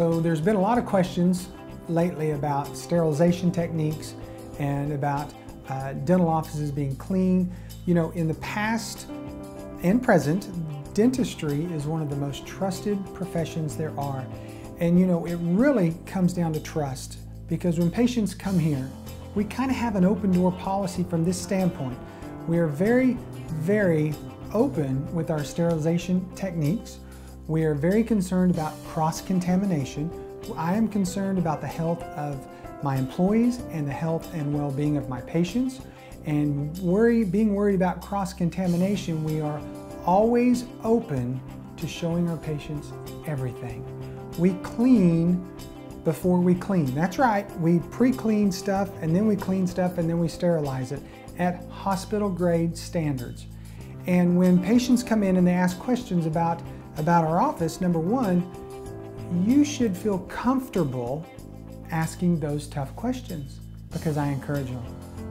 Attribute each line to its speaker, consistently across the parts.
Speaker 1: So there's been a lot of questions lately about sterilization techniques and about uh, dental offices being clean. You know, in the past and present, dentistry is one of the most trusted professions there are. And you know, it really comes down to trust because when patients come here, we kind of have an open door policy from this standpoint. We are very, very open with our sterilization techniques. We are very concerned about cross-contamination. I am concerned about the health of my employees and the health and well-being of my patients. And worry, being worried about cross-contamination, we are always open to showing our patients everything. We clean before we clean. That's right, we pre-clean stuff and then we clean stuff and then we sterilize it at hospital grade standards. And when patients come in and they ask questions about, about our office, number one, you should feel comfortable asking those tough questions because I encourage them.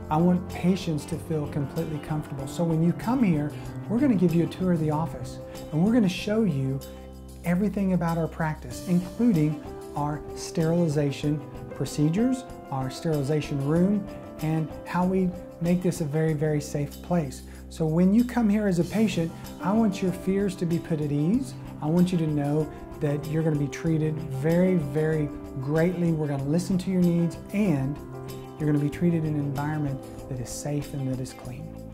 Speaker 1: I want patients to feel completely comfortable. So when you come here, we're going to give you a tour of the office and we're going to show you everything about our practice, including our sterilization procedures, our sterilization room, and how we make this a very, very safe place. So when you come here as a patient, I want your fears to be put at ease. I want you to know that you're going to be treated very, very greatly. We're going to listen to your needs and you're going to be treated in an environment that is safe and that is clean.